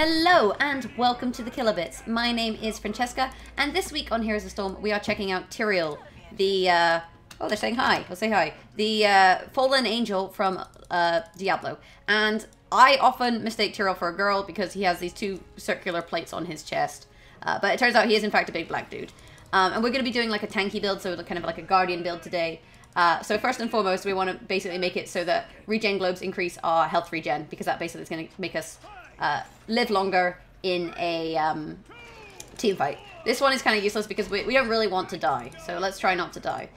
Hello and welcome to the Killer Bits. My name is Francesca, and this week on Heroes of Storm we are checking out Tyrael, the uh, oh they're saying hi. I'll say hi. The uh, fallen angel from uh, Diablo, and I often mistake Tyrael for a girl because he has these two circular plates on his chest, uh, but it turns out he is in fact a big black dude. Um, and we're going to be doing like a tanky build, so kind of like a guardian build today. Uh, so first and foremost, we want to basically make it so that regen globes increase our health regen because that basically is going to make us uh, live longer in a um, team fight. This one is kind of useless because we, we don't really want to die, so let's try not to die.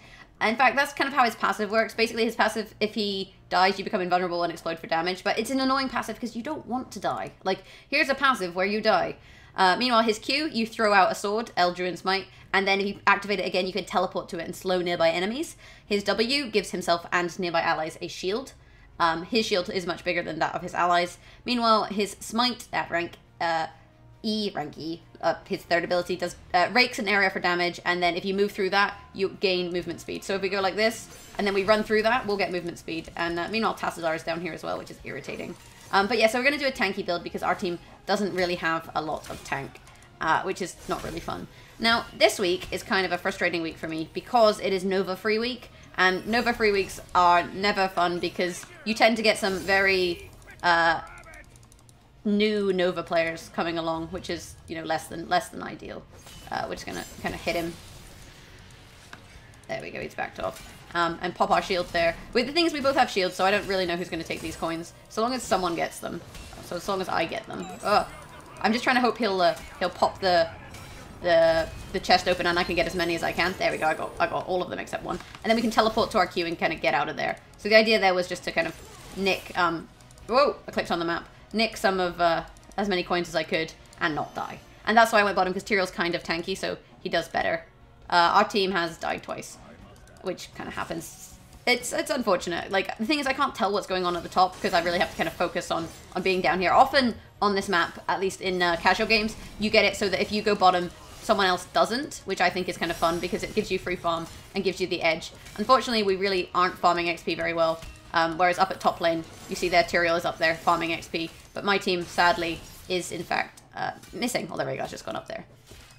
In fact, that's kind of how his passive works. Basically, his passive, if he dies, you become invulnerable and explode for damage. But it's an annoying passive because you don't want to die. Like, here's a passive where you die. Uh, meanwhile, his Q, you throw out a sword, Eldruin's Might, and then if you activate it again, you can teleport to it and slow nearby enemies. His W gives himself and nearby allies a shield. Um, his shield is much bigger than that of his allies. Meanwhile, his smite at rank uh, E, rank E, uh, his third ability does uh, rakes an area for damage, and then if you move through that, you gain movement speed. So if we go like this, and then we run through that, we'll get movement speed. And uh, meanwhile, Tassadar is down here as well, which is irritating. Um, but yeah, so we're going to do a tanky build because our team doesn't really have a lot of tank, uh, which is not really fun. Now, this week is kind of a frustrating week for me because it is Nova Free Week, and Nova Free Weeks are never fun because you tend to get some very uh, new Nova players coming along, which is you know less than less than ideal. Uh, we're just gonna kind of hit him. There we go. He's backed off. Um, and pop our shield there. With the things we both have shields, so I don't really know who's going to take these coins. So long as someone gets them. So as long as I get them. Ugh. I'm just trying to hope he'll uh, he'll pop the the the chest open and I can get as many as I can. There we go. I got I got all of them except one. And then we can teleport to our queue and kind of get out of there. So the idea there was just to kind of nick um whoa, I clicked on the map. Nick some of uh, as many coins as I could and not die. And that's why I went bottom because Tyrael's kind of tanky, so he does better. Uh, our team has died twice, which kind of happens. It's it's unfortunate. Like the thing is, I can't tell what's going on at the top because I really have to kind of focus on on being down here. Often on this map, at least in uh, casual games, you get it so that if you go bottom, someone else doesn't, which I think is kind of fun because it gives you free farm and gives you the edge. Unfortunately, we really aren't farming XP very well. Um, whereas up at top lane, you see their Tyrael is up there farming XP. But my team, sadly, is in fact uh, missing. Oh, there we go. It's just gone up there.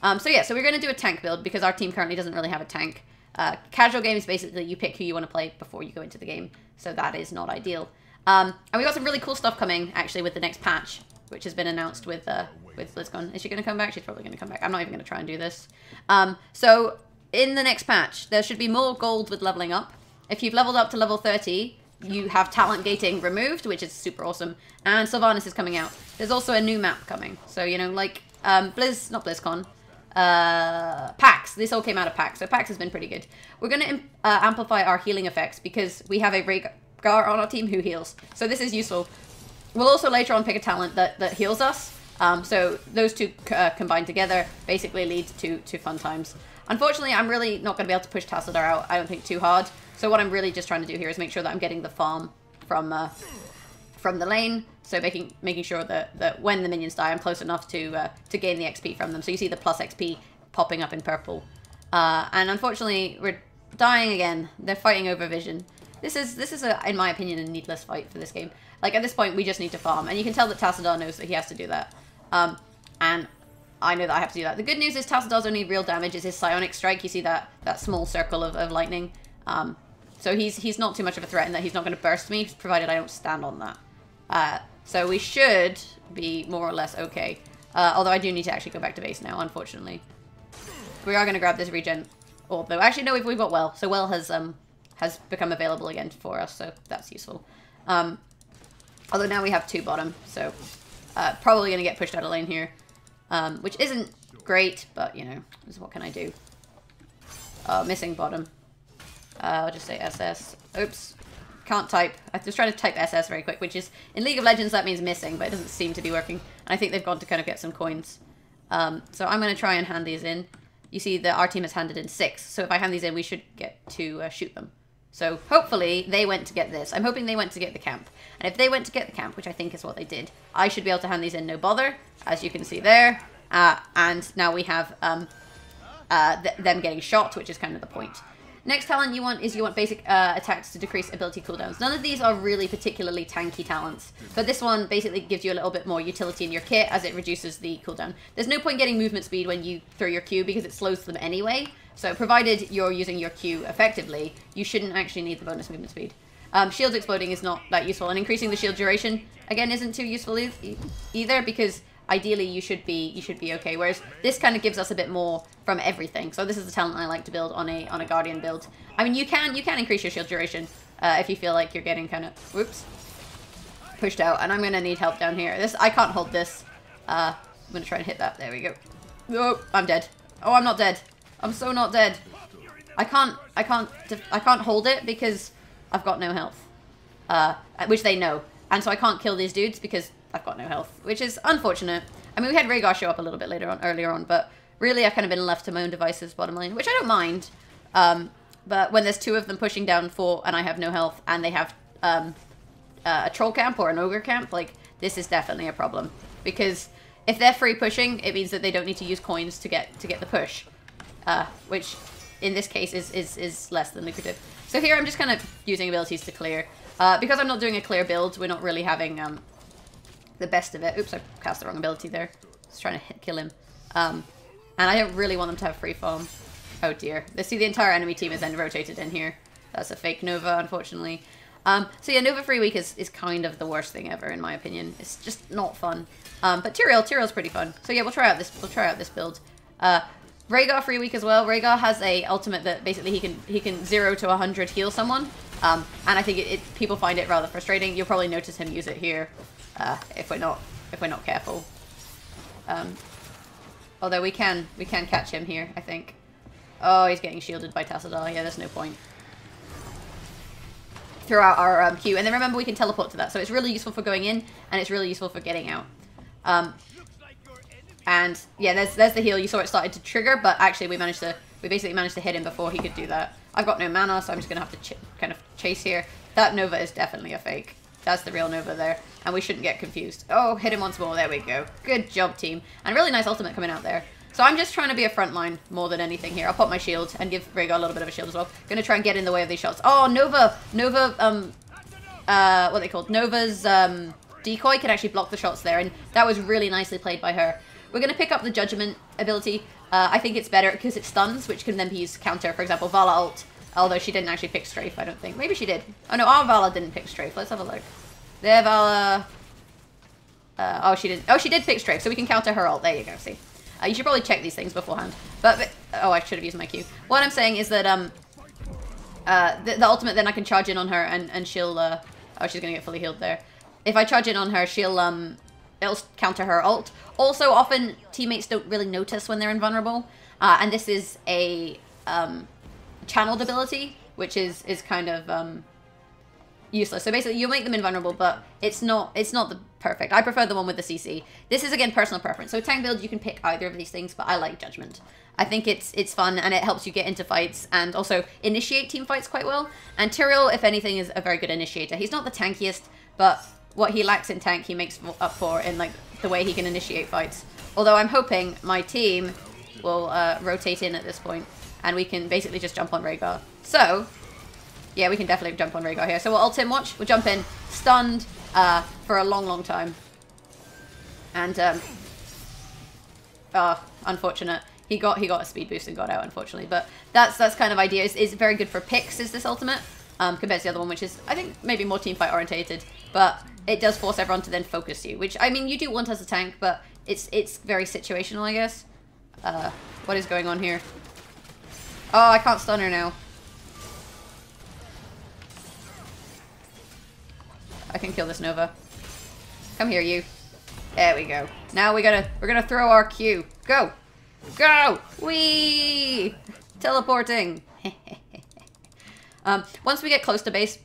Um, so yeah, so we're going to do a tank build because our team currently doesn't really have a tank. Uh, casual games, basically, you pick who you want to play before you go into the game. So that is not ideal. Um, and we got some really cool stuff coming, actually, with the next patch, which has been announced with uh, with Blizzcon. Is she going to come back? She's probably going to come back. I'm not even going to try and do this. Um, so in the next patch, there should be more gold with leveling up. If you've leveled up to level 30, you have talent gating removed, which is super awesome. And Sylvanas is coming out. There's also a new map coming. So, you know, like um, Blizz, not BlizzCon, uh, PAX. This all came out of PAX, so PAX has been pretty good. We're going to uh, amplify our healing effects because we have a Rehgar on our team who heals. So this is useful. We'll also later on pick a talent that, that heals us. Um, so those two uh, combined together basically lead to, to fun times. Unfortunately, I'm really not going to be able to push Tassadar out, I don't think, too hard. So what I'm really just trying to do here is make sure that I'm getting the farm from uh, from the lane. So making making sure that, that when the minions die, I'm close enough to uh, to gain the XP from them. So you see the plus XP popping up in purple. Uh, and unfortunately, we're dying again. They're fighting over vision. This is, this is a, in my opinion, a needless fight for this game. Like, at this point, we just need to farm. And you can tell that Tassadar knows that he has to do that. Um, and I know that I have to do that. The good news is Tassadar's only real damage is his Psionic Strike. You see that, that small circle of, of lightning. Um, so he's he's not too much of a threat in that he's not going to burst me, provided I don't stand on that. Uh, so we should be more or less okay. Uh, although I do need to actually go back to base now, unfortunately. We are going to grab this regen orb, though. Actually, no, we've, we've got Well. So Well has um has become available again for us, so that's useful. Um, although now we have two bottom, so uh, probably going to get pushed out of lane here. Um, which isn't great, but, you know, what can I do? Oh, missing bottom. Uh, I'll just say SS. Oops. Can't type. I just try to type SS very quick, which is, in League of Legends, that means missing, but it doesn't seem to be working. And I think they've gone to kind of get some coins. Um, so I'm going to try and hand these in. You see that our team has handed in six, so if I hand these in, we should get to uh, shoot them. So hopefully they went to get this. I'm hoping they went to get the camp. And if they went to get the camp, which I think is what they did, I should be able to hand these in no bother, as you can see there. Uh, and now we have um, uh, th them getting shot, which is kind of the point. Next talent you want is you want basic uh, attacks to decrease ability cooldowns. None of these are really particularly tanky talents, but this one basically gives you a little bit more utility in your kit as it reduces the cooldown. There's no point getting movement speed when you throw your Q because it slows them anyway, so provided you're using your Q effectively, you shouldn't actually need the bonus movement speed. Um, shields exploding is not that useful, and increasing the shield duration, again, isn't too useful e either because ideally you should be you should be okay. Whereas this kind of gives us a bit more from everything. So this is the talent I like to build on a on a Guardian build. I mean, you can you can increase your shield duration uh, if you feel like you're getting kind of whoops pushed out, and I'm gonna need help down here. This I can't hold this. Uh, I'm gonna try and hit that. There we go. Oh, I'm dead. Oh, I'm not dead. I'm so not dead. I can't I can't I can't hold it because I've got no health. Uh, which they know. And so I can't kill these dudes because I've got no health, which is unfortunate. I mean, we had Rehgar show up a little bit later on, earlier on, but really I've kind of been left to my own devices, bottom line, which I don't mind. Um, but when there's two of them pushing down four and I have no health and they have um, uh, a troll camp or an ogre camp, like, this is definitely a problem. Because if they're free pushing, it means that they don't need to use coins to get to get the push. Uh, which, in this case, is, is, is less than lucrative. So here I'm just kind of using abilities to clear. Uh, because I'm not doing a clear build, we're not really having um, the best of it. Oops, I cast the wrong ability there. Was trying to hit, kill him. Um, and I don't really want them to have free foam. Oh dear. They see the entire enemy team is then rotated in here. That's a fake Nova, unfortunately. Um, so yeah, Nova Free Week is, is kind of the worst thing ever, in my opinion. It's just not fun. Um, but Tyrael, Tyrael's pretty fun. So yeah, we'll try out this we'll try out this build. Uh, Rehgar Free Week as well. Rehgar has a ultimate that basically he can he can zero to 100 heal someone. Um, and I think it, it, people find it rather frustrating. You'll probably notice him use it here uh, if we're not if we're not careful. Um, although we can we can catch him here, I think. Oh, he's getting shielded by Tassadar. Yeah, there's no point. Throughout our um, Q, and then remember we can teleport to that, so it's really useful for going in, and it's really useful for getting out. Um, and yeah, there's there's the heal. You saw it started to trigger, but actually we managed to we basically managed to hit him before he could do that. I've got no mana, so I'm just gonna have to kind of chase here. That Nova is definitely a fake. That's the real Nova there. And we shouldn't get confused. Oh, hit him once more. There we go. Good job, team. And really nice ultimate coming out there. So I'm just trying to be a front line more than anything here. I'll pop my shield and give Rehgar a little bit of a shield as well. Gonna try and get in the way of these shots. Oh, Nova! Nova, um, uh, what they called? Nova's, um, decoy can actually block the shots there. And that was really nicely played by her. We're gonna pick up the Judgment ability. Uh, I think it's better because it stuns, which can then be used to counter, for example, Valla ult. Although she didn't actually pick Strafe, I don't think. Maybe she did. Oh no, our Valla didn't pick Strafe. Let's have a look. There, Valla... Uh, oh, she didn't. Oh, she did pick Strafe, so we can counter her ult. There you go. See, uh, you should probably check these things beforehand. But, but oh, I should have used my Q. What I'm saying is that um, uh, the, the ultimate, then I can charge in on her, and and she'll. Uh, oh, she's gonna get fully healed there. If I charge in on her, she'll um, it'll counter her ult. Also, often teammates don't really notice when they're invulnerable, uh, and this is a um, channeled ability, which is is kind of um, useless. So basically, you'll make them invulnerable, but it's not it's not the perfect. I prefer the one with the CC. This is again personal preference. So tank build, you can pick either of these things, but I like Judgment. I think it's it's fun and it helps you get into fights and also initiate team fights quite well. And Tyrael, if anything, is a very good initiator. He's not the tankiest, but what he lacks in tank, he makes up for in like the way he can initiate fights. Although I'm hoping my team will uh, rotate in at this point and we can basically just jump on Rehgar. So, yeah, we can definitely jump on Rehgar here. So we'll ult him, watch. We'll jump in, stunned uh, for a long, long time. And, um, oh, unfortunate. He got he got a speed boost and got out, unfortunately. But that's that's kind of idea. It's, it's very good for picks, is this ultimate, um, compared to the other one, which is, I think, maybe more team fight orientated. But it does force everyone to then focus you, which, I mean, you do want as a tank, but it's it's very situational, I guess. Uh, what is going on here? Oh, I can't stun her now. I can kill this Nova. Come here, you. There we go. Now we gotta we're gonna throw our Q. Go! Go! we Teleporting. um, once we get close to base,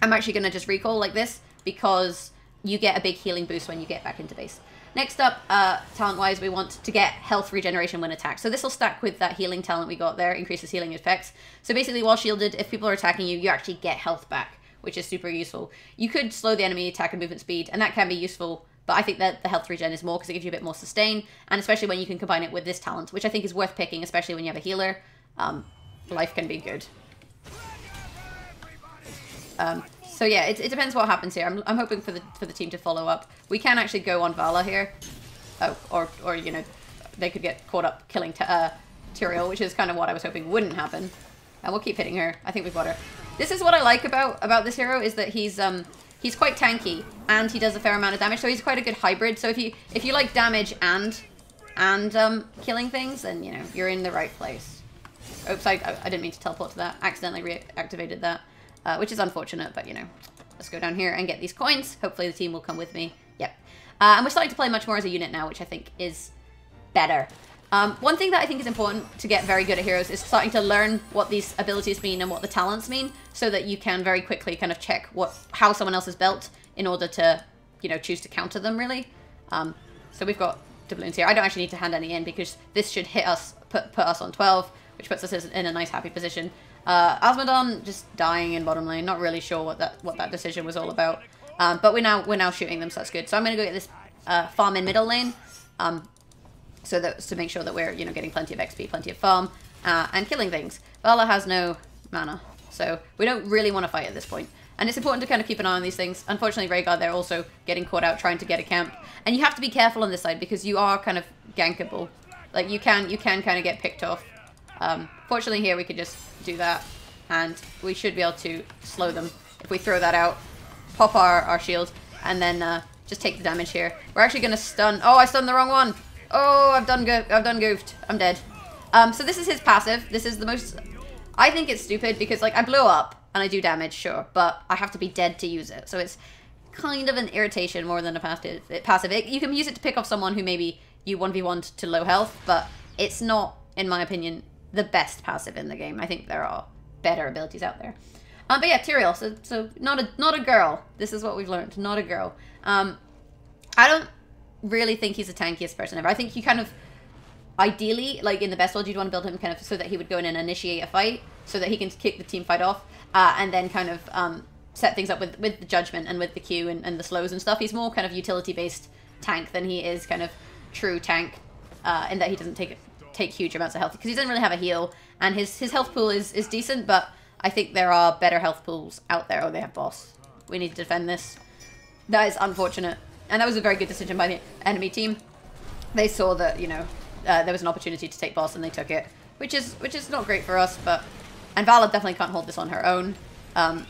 I'm actually gonna just recall like this because you get a big healing boost when you get back into base. Next up, uh, talent-wise, we want to get health regeneration when attacked. So this will stack with that healing talent we got there, increases healing effects. So basically, while shielded, if people are attacking you, you actually get health back, which is super useful. You could slow the enemy attack and movement speed, and that can be useful, but I think that the health regen is more because it gives you a bit more sustain, and especially when you can combine it with this talent, which I think is worth picking, especially when you have a healer. Um, life can be good. Um, so yeah, it, it depends what happens here. I'm, I'm hoping for the for the team to follow up. We can actually go on Valla here. Oh, or, or you know, they could get caught up killing uh, Tyrael, which is kind of what I was hoping wouldn't happen. And we'll keep hitting her. I think we've got her. This is what I like about about this hero, is that he's um he's quite tanky, and he does a fair amount of damage, so he's quite a good hybrid. So if you if you like damage and and um, killing things, then, you know, you're in the right place. Oops, I, I didn't mean to teleport to that. Accidentally reactivated that, uh, which is unfortunate, but, you know, let's go down here and get these coins. Hopefully the team will come with me. Yep. Uh, and we're starting to play much more as a unit now, which I think is better. Um, one thing that I think is important to get very good at heroes is starting to learn what these abilities mean and what the talents mean, so that you can very quickly kind of check what how someone else is built in order to, you know, choose to counter them, really. Um, so we've got doubloons here. I don't actually need to hand any in because this should hit us, put, put us on 12, which puts us in a nice happy position. Uh, Azmodan just dying in bottom lane. Not really sure what that what that decision was all about. Um, but we're now we're now shooting them, so that's good. So I'm gonna go get this uh, farm in middle lane, um, so that to make sure that we're you know getting plenty of XP, plenty of farm, uh, and killing things. Valla has no mana, so we don't really want to fight at this point. And it's important to kind of keep an eye on these things. Unfortunately, Rehgar, they're also getting caught out trying to get a camp. And you have to be careful on this side because you are kind of gankable. Like, you can you can kind of get picked off. Um, fortunately, here we could just do that. And we should be able to slow them if we throw that out. Pop our, our shield. And then uh, just take the damage here. We're actually going to stun... Oh, I stunned the wrong one. Oh, I've done, go I've done goofed. I'm dead. Um, so this is his passive. This is the most... I think it's stupid because, like, I blew up and I do damage, sure, but I have to be dead to use it. So it's kind of an irritation more than a passive. passive. It, you can use it to pick off someone who maybe you 1v1 to low health, but it's not, in my opinion, the best passive in the game. I think there are better abilities out there. Um, but yeah, Tyrael, so, so not a not a girl. This is what we've learned, not a girl. Um, I don't really think he's the tankiest person ever. I think you kind of, ideally, like in the best world, you'd want to build him kind of so that he would go in and initiate a fight, so that he can kick the team fight off uh, and then kind of um, set things up with with the judgment and with the Q and, and the slows and stuff. He's more kind of utility based tank than he is kind of true tank, uh, in that he doesn't take take huge amounts of health because he doesn't really have a heal and his his health pool is is decent, but I think there are better health pools out there. Oh, they have boss. We need to defend this. That is unfortunate, and that was a very good decision by the enemy team. They saw that you know uh, there was an opportunity to take boss and they took it, which is which is not great for us, but and Valla definitely can't hold this on her own. Um,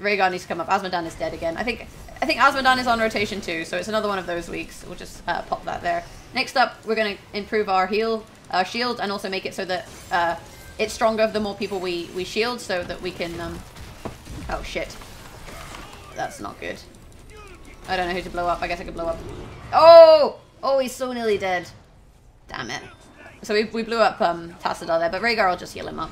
Rehgar needs to come up. Azmodan is dead again. I think I think Azmodan is on rotation too, so it's another one of those weeks. We'll just uh, pop that there. Next up, we're going to improve our heal, our shield, and also make it so that uh, it's stronger the more people we, we shield, so that we can... Um... Oh, shit. That's not good. I don't know who to blow up. I guess I could blow up. Oh! Oh, he's so nearly dead. Damn it. So we, we blew up um, Tassadar there, but Rehgar will just heal him up.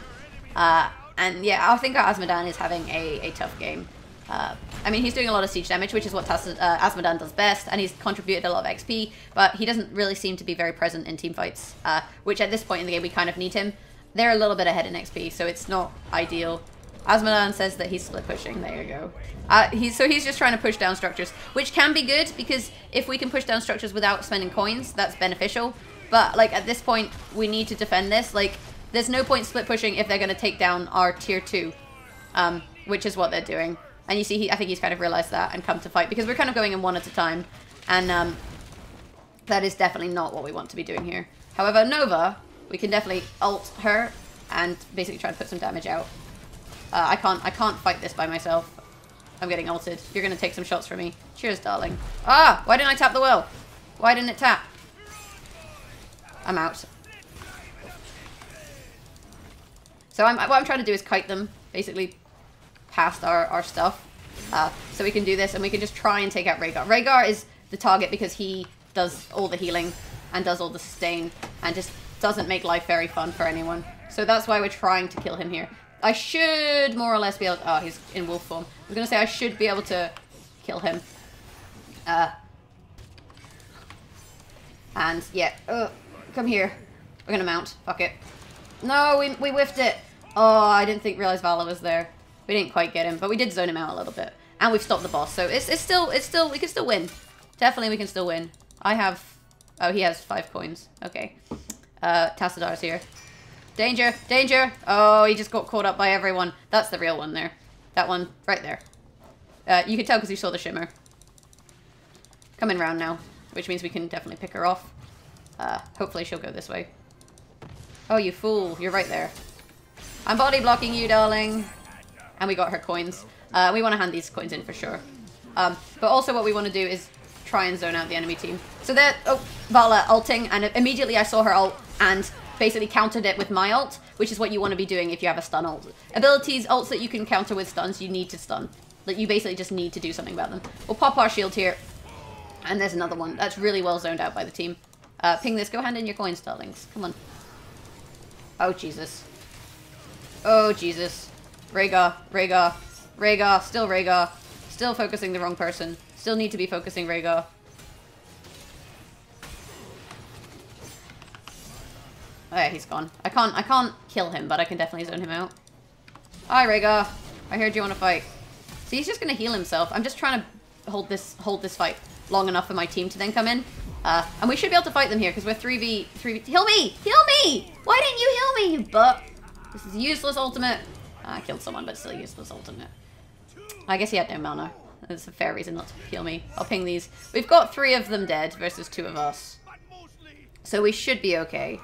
Uh, and yeah, I think Azmodan is having a, a tough game. Uh, I mean, he's doing a lot of siege damage, which is what Tas uh, Azmodan does best, and he's contributed a lot of XP, but he doesn't really seem to be very present in team fights, uh, which at this point in the game we kind of need him. They're a little bit ahead in XP, so it's not ideal. Azmodan says that he's split pushing. There you go. Uh, he's, so he's just trying to push down structures, which can be good, because if we can push down structures without spending coins, that's beneficial. But, like, at this point, we need to defend this. Like, there's no point split pushing if they're going to take down our tier 2, um, which is what they're doing. And you see, he, I think he's kind of realized that and come to fight because we're kind of going in one at a time. And um, that is definitely not what we want to be doing here. However, Nova, we can definitely ult her and basically try to put some damage out. Uh, I can't I can't fight this by myself. I'm getting ulted. You're going to take some shots from me. Cheers, darling. Ah! Why didn't I tap the well? Why didn't it tap? I'm out. So I'm, what I'm trying to do is kite them, basically, past our, our stuff. Uh, so we can do this, and we can just try and take out Rehgar. Rehgar is the target because he does all the healing and does all the sustain, and just doesn't make life very fun for anyone. So that's why we're trying to kill him here. I should more or less be able to, oh, he's in wolf form. I was going to say I should be able to kill him. Uh, and, yeah, uh, come here. We're going to mount. Fuck it. No, we, we whiffed it. Oh, I didn't think realize Valla was there. We didn't quite get him, but we did zone him out a little bit. And we've stopped the boss, so it's, it's still, it's still, we can still win. Definitely we can still win. I have, oh, he has five coins. Okay. Uh, Tassadar's here. Danger, danger. Oh, he just got caught up by everyone. That's the real one there. That one right there. Uh, you can tell because you saw the shimmer. Coming round now, which means we can definitely pick her off. Uh, hopefully she'll go this way. Oh, you fool. You're right there. I'm body blocking you, darling. And we got her coins. Uh, we want to hand these coins in for sure. Um, but also what we want to do is try and zone out the enemy team. So there, oh, Valla ulting, and immediately I saw her ult and basically countered it with my ult, which is what you want to be doing if you have a stun ult. Abilities, ults that you can counter with stuns, you need to stun. Like, you basically just need to do something about them. We'll pop our shield here. And there's another one. That's really well zoned out by the team. Uh, ping this. Go hand in your coins, darlings. Come on. Oh, Jesus. Oh, Jesus. Rehgar. Rehgar. Rehgar. Still Rehgar. Still focusing the wrong person. Still need to be focusing Rehgar. Oh yeah, he's gone. I can't I can't kill him, but I can definitely zone him out. Hi Rehgar. I heard you want to fight. So he's just gonna heal himself. I'm just trying to hold this hold this fight long enough for my team to then come in. Uh, and we should be able to fight them here because we're 3v... 3v... Heal me! Heal me! Why didn't you heal me, you butt? This is useless ultimate. I killed someone, but still useless ultimate. I guess he had no mana. That's a fair reason not to heal me. I'll ping these. We've got three of them dead versus two of us. So we should be okay.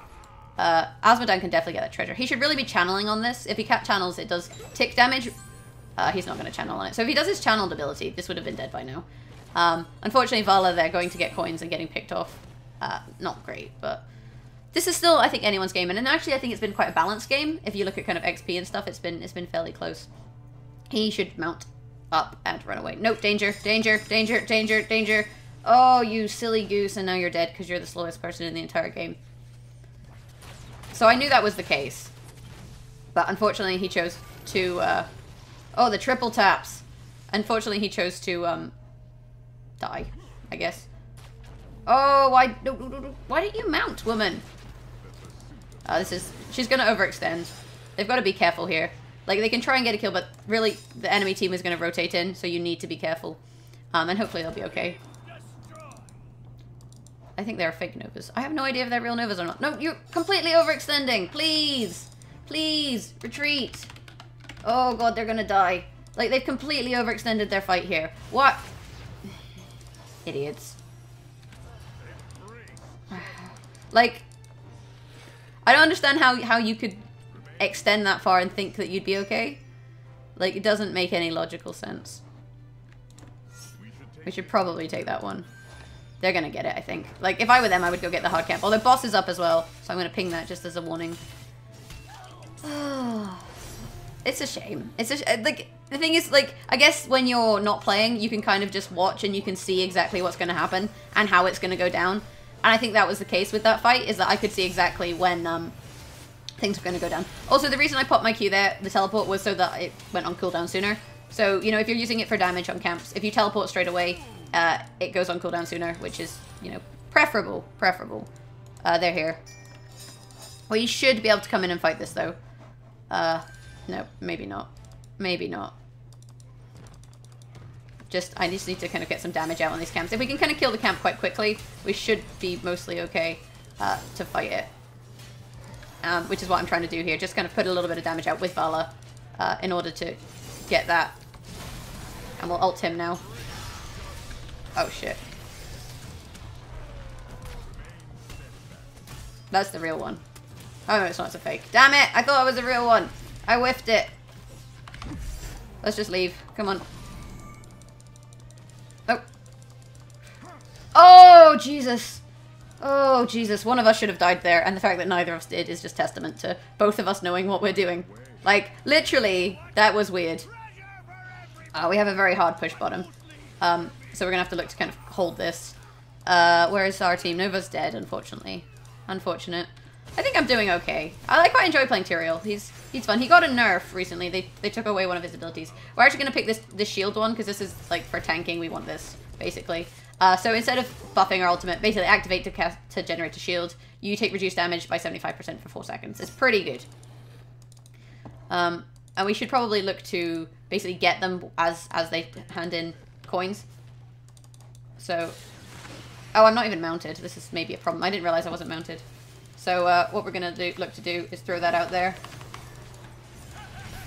Uh, Azmodan can definitely get that treasure. He should really be channeling on this. If he cat channels, it does tick damage. Uh, he's not going to channel on it. So if he does his channeled ability, this would have been dead by now. Um, unfortunately, Valla, they're going to get coins and getting picked off. Uh, not great, but this is still, I think, anyone's game. And actually, I think it's been quite a balanced game. If you look at kind of XP and stuff, it's been it's been fairly close. He should mount up and run away. Nope, danger, danger, danger, danger, danger. Oh, you silly goose, and now you're dead because you're the slowest person in the entire game. So I knew that was the case. But unfortunately, he chose to... Uh... Oh, the triple taps. Unfortunately, he chose to um, die, I guess. Oh, why... Why didn't you mount, woman? Uh, this is... She's going to overextend. They've got to be careful here. Like, they can try and get a kill, but really, the enemy team is going to rotate in, so you need to be careful. Um, and hopefully they'll be okay. I think they're fake Novas. I have no idea if they're real Novas or not. No, you're completely overextending. Please. Please. Retreat. Oh, God, they're going to die. Like, they've completely overextended their fight here. What? Idiots. like, I don't understand how, how you could extend that far and think that you'd be okay. Like, it doesn't make any logical sense. We should probably take that one. They're gonna get it, I think. Like, if I were them, I would go get the hard camp. Oh, Although boss is up as well, so I'm gonna ping that just as a warning. it's a shame. It's a sh uh, like the thing is like I guess when you're not playing, you can kind of just watch and you can see exactly what's going to happen and how it's going to go down. And I think that was the case with that fight is that I could see exactly when um, things were going to go down. Also, the reason I popped my Q there, the teleport, was so that it went on cooldown sooner. So, you know, if you're using it for damage on camps, if you teleport straight away, uh, it goes on cooldown sooner, which is, you know, preferable. Preferable. Uh, they're here. We should be able to come in and fight this, though. Uh, no, maybe not. Maybe not. Just, I just need to kind of get some damage out on these camps. If we can kind of kill the camp quite quickly, we should be mostly okay uh, to fight it. Um, which is what I'm trying to do here. Just kind of put a little bit of damage out with Valla uh, in order to get that. And we'll ult him now. Oh, shit. That's the real one. Oh, no, it's not. It's a fake. Damn it! I thought it was a real one. I whiffed it. Let's just leave. Come on. Jesus. Oh, Jesus. One of us should have died there. And the fact that neither of us did is just testament to both of us knowing what we're doing. Like, literally, that was weird. Oh, we have a very hard push bottom. Um, so we're going to have to look to kind of hold this. Uh, where is our team? Nova's dead, unfortunately. Unfortunate. I think I'm doing okay. I quite enjoy playing Tyrael. He's he's fun. He got a nerf recently. They they took away one of his abilities. We're actually gonna pick this this shield one because this is like for tanking. We want this basically. Uh, so instead of buffing our ultimate, basically activate to cast to generate a shield. You take reduced damage by 75% for four seconds. It's pretty good. Um, and we should probably look to basically get them as as they hand in coins. So, oh, I'm not even mounted. This is maybe a problem. I didn't realize I wasn't mounted. So uh, what we're going to look to do is throw that out there.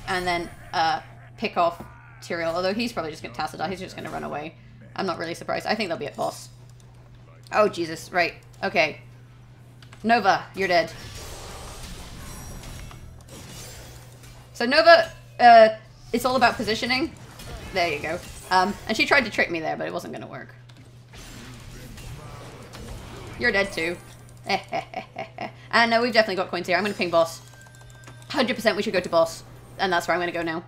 And then uh, pick off Tyrael, although he's probably just going to Tassadar. He's just going to run away. I'm not really surprised. I think they'll be at boss. Oh, Jesus. Right. Okay. Nova, you're dead. So Nova, uh, it's all about positioning. There you go. Um, and she tried to trick me there, but it wasn't going to work. You're dead too. and uh, we've definitely got coins here. I'm going to ping boss. 100% we should go to boss. And that's where I'm going to go now.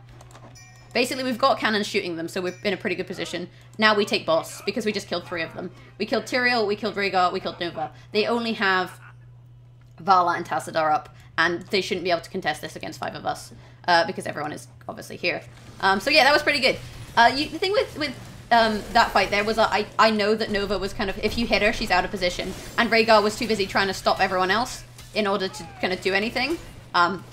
Basically, we've got cannons shooting them, so we're in a pretty good position. Now we take boss, because we just killed three of them. We killed Tyrael, we killed Rehgar, we killed Nova. They only have Valla and Tassadar up, and they shouldn't be able to contest this against five of us, uh, because everyone is obviously here. Um, so yeah, that was pretty good. Uh, you, the thing with, with um, that fight there was uh, I, I know that Nova was kind of, if you hit her, she's out of position, and Rehgar was too busy trying to stop everyone else in order to kind of do anything. Um,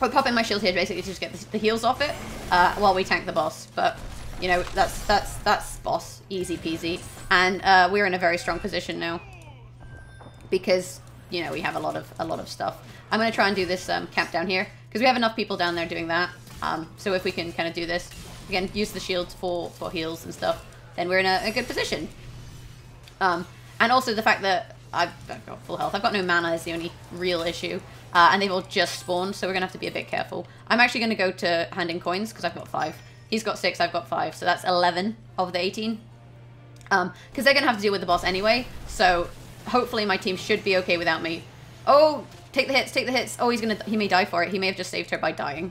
but popping my shield here basically to just get the, heals off it uh, while we tank the boss. But, you know, that's that's that's boss. Easy peasy. And uh, we're in a very strong position now. Because, you know, we have a lot of a lot of stuff. I'm going to try and do this um, camp down here. Because we have enough people down there doing that. Um, so if we can kind of do this, again, use the shields for, for heals and stuff, then we're in a, a good position. Um, and also the fact that I've, I've got full health. I've got no mana is the only real issue. Uh, and they've all just spawned, so we're going to have to be a bit careful. I'm actually going to go to handing coins, because I've got five. He's got six, I've got five, so that's 11 of the 18. Um, Because they're going to have to deal with the boss anyway, so hopefully my team should be okay without me. Oh, take the hits, take the hits. Oh, he's going to, he may die for it. He may have just saved her by dying.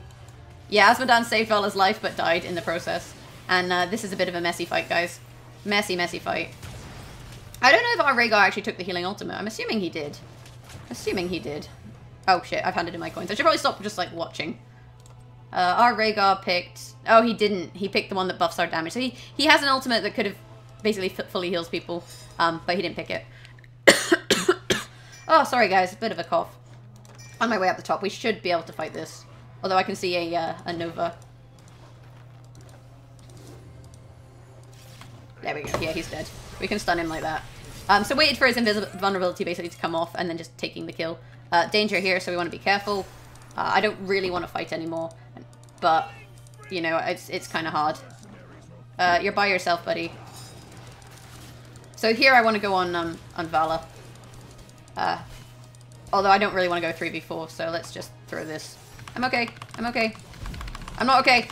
Yeah, Azmodan saved Valla's life, but died in the process. And uh, this is a bit of a messy fight, guys. Messy, messy fight. I don't know if our Rehgar actually took the healing ultimate. I'm assuming he did. Assuming he did. Oh shit, I've handed in my coins. I should probably stop just like watching. Uh, our Rehgar picked... Oh, he didn't. He picked the one that buffs our damage. So he, he has an ultimate that could have basically fully heals people, um, but he didn't pick it. oh, sorry guys, a bit of a cough. On my way up the top, we should be able to fight this. Although I can see a, uh, a Nova. There we go. Yeah, he's dead. We can stun him like that. Um, so waited for his invulnerability basically to come off and then just taking the kill. Uh, danger here, so we want to be careful. Uh, I don't really want to fight anymore, but, you know, it's, it's kind of hard. Uh, you're by yourself, buddy. So here I want to go on, um, on Valla. Uh, although I don't really want to go 3v4, so let's just throw this. I'm okay. I'm okay. I'm not okay.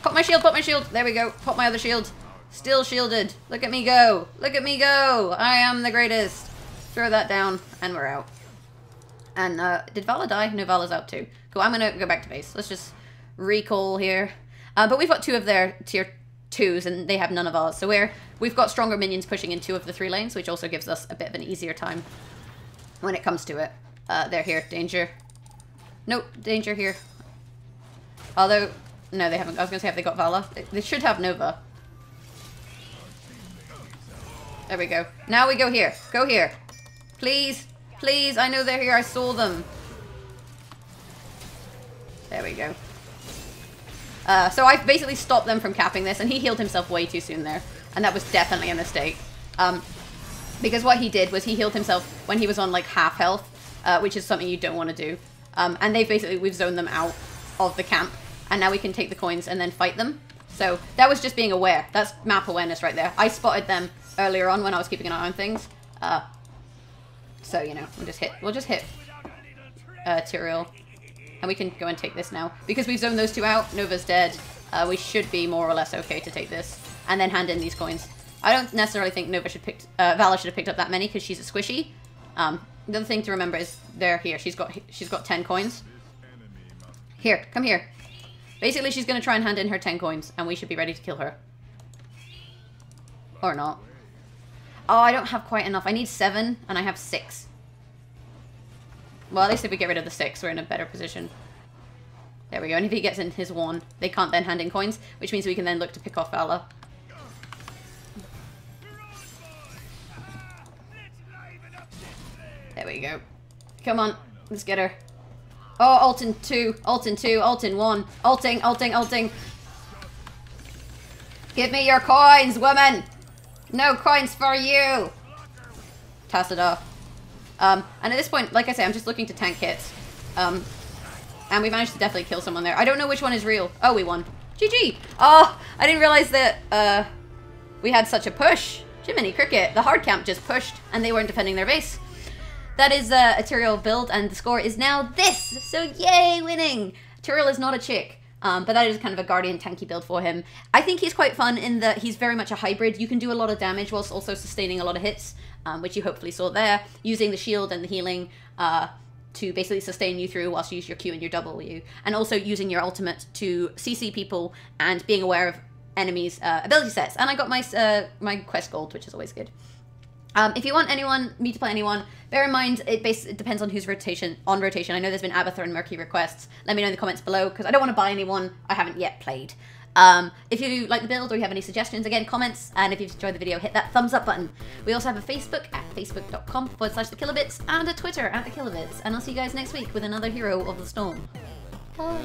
Put my shield, put my shield. There we go. Put my other shield. Still shielded. Look at me go. Look at me go. I am the greatest. Throw that down, and we're out. And, uh, did Valla die? No, Valla's out too. Cool, I'm gonna go back to base. Let's just recall here. Uh, but we've got two of their tier twos, and they have none of ours. So we're, we've got stronger minions pushing in two of the three lanes, which also gives us a bit of an easier time when it comes to it. Uh, they're here. Danger. Nope, danger here. Although, no, they haven't. I was going to say, have they got Valla? They should have Nova. There we go. Now we go here. Go here. Please. Please. I know they're here. I saw them. There we go. Uh, so I basically stopped them from capping this, and he healed himself way too soon there. And that was definitely a mistake. Um, because what he did was he healed himself when he was on, like, half health, uh, which is something you don't want to do. Um, and they've basically, we've zoned them out of the camp, and now we can take the coins and then fight them. So that was just being aware. That's map awareness right there. I spotted them earlier on when I was keeping an eye on things. Uh, so, you know, we'll just hit, we'll just hit uh, Tyrael. And we can go and take this now. Because we've zoned those two out, Nova's dead. Uh, we should be more or less okay to take this. And then hand in these coins. I don't necessarily think Nova should pick, uh, Valla should have picked up that many because she's a squishy. Um, the other thing to remember is they're here. She's got she's got 10 coins. Here, come here. Basically, she's going to try and hand in her 10 coins, and we should be ready to kill her. Or not. Oh, I don't have quite enough. I need seven, and I have six. Well, at least if we get rid of the six, we're in a better position. There we go. And if he gets in his one, they can't then hand in coins, which means we can then look to pick off Valla. There we go. Come on. Let's get her. Oh, Alton 2. Alton 2. Alton 1. Alting, alting, alting. Give me your coins, woman! No coins for you! Toss it off. Um, and at this point, like I say, I'm just looking to tank hits. Um, And we managed to definitely kill someone there. I don't know which one is real. Oh, we won. GG. Oh, I didn't realize that uh, we had such a push. Jiminy Cricket. The hard camp just pushed and they weren't defending their base. That is uh, a Tyrael build and the score is now this. So yay, winning. Tyrael is not a chick. Um, but that is kind of a Guardian tanky build for him. I think he's quite fun in that he's very much a hybrid. You can do a lot of damage whilst also sustaining a lot of hits, um, which you hopefully saw there, using the shield and the healing uh, to basically sustain you through whilst you use your Q and your W, and also using your ultimate to CC people and being aware of enemies' uh, ability sets. And I got my uh, my quest gold, which is always good. Um, if you want anyone, me to play anyone, bear in mind it, base, it depends on who's rotation on rotation. I know there's been Abathur and Murky requests. Let me know in the comments below because I don't want to buy anyone I haven't yet played. Um, if you like the build or you have any suggestions, again, comments. And if you've enjoyed the video, hit that thumbs up button. We also have a Facebook at facebook.com forward slash the Killer Bits and a Twitter at the Killer Bits. And I'll see you guys next week with another Hero of the Storm. Bye.